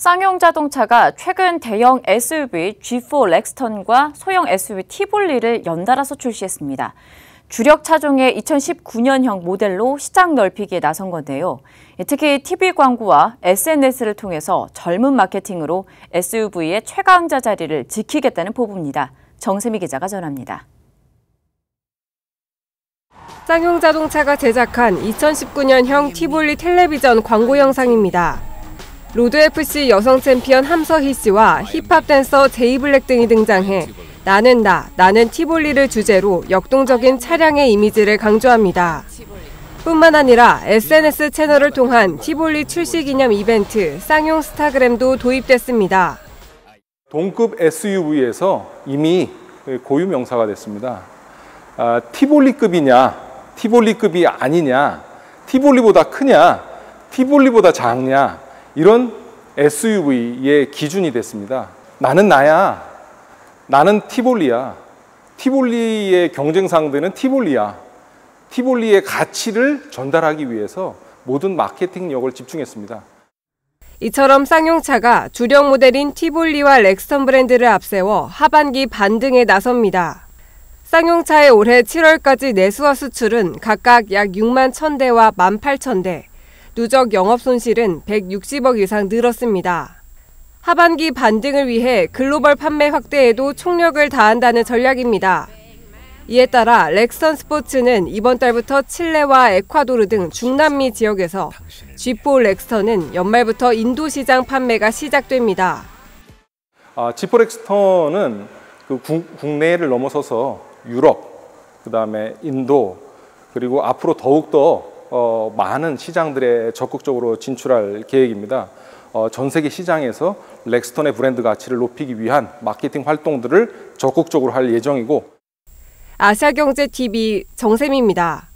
쌍용 자동차가 최근 대형 SUV G4 렉스턴과 소형 SUV 티볼리를 연달아서 출시했습니다. 주력 차종의 2019년형 모델로 시장 넓히기에 나선 건데요. 특히 TV 광고와 SNS를 통해서 젊은 마케팅으로 SUV의 최강자 자리를 지키겠다는 포부입니다. 정세미 기자가 전합니다. 쌍용 자동차가 제작한 2019년형 티볼리 텔레비전 광고 영상입니다. 로드FC 여성 챔피언 함서희 씨와 힙합 댄서 제이블랙 등이 등장해 나는 나, 나는 티볼리를 주제로 역동적인 차량의 이미지를 강조합니다. 뿐만 아니라 SNS 채널을 통한 티볼리 출시 기념 이벤트 쌍용 스타그램도 도입됐습니다. 동급 SUV에서 이미 고유 명사가 됐습니다. 아, 티볼리급이냐, 티볼리급이 아니냐, 티볼리보다 크냐, 티볼리보다 작냐, 이런 SUV의 기준이 됐습니다. 나는 나야. 나는 티볼리야. 티볼리의 경쟁 상대는 티볼리야. 티볼리의 가치를 전달하기 위해서 모든 마케팅력을 집중했습니다. 이처럼 쌍용차가 주력 모델인 티볼리와 렉스턴 브랜드를 앞세워 하반기 반등에 나섭니다. 쌍용차의 올해 7월까지 내수와 수출은 각각 약 6만 1000대와 1만 8천대, 누적 영업 손실은 160억 이상 늘었습니다. 하반기 반등을 위해 글로벌 판매 확대에도 총력을 다한다는 전략입니다. 이에 따라 렉선 스포츠는 이번 달부터 칠레와 에콰도르 등 중남미 지역에서 G4 렉스턴은 연말부터 인도 시장 판매가 시작됩니다. 아, G4 렉스턴은 그 국내를 넘어서서 유럽, 그 다음에 인도, 그리고 앞으로 더욱더 어, 많은 시장들에 적극적으로 진출할 계획입니다. 어, 전 세계 시장에서 렉스턴의 브랜드 가치를 높이기 위한 마케팅 활동들을 적극적으로 할 예정이고 아시아경제TV 정샘입니다.